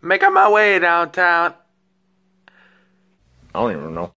Making my way downtown. I don't even know.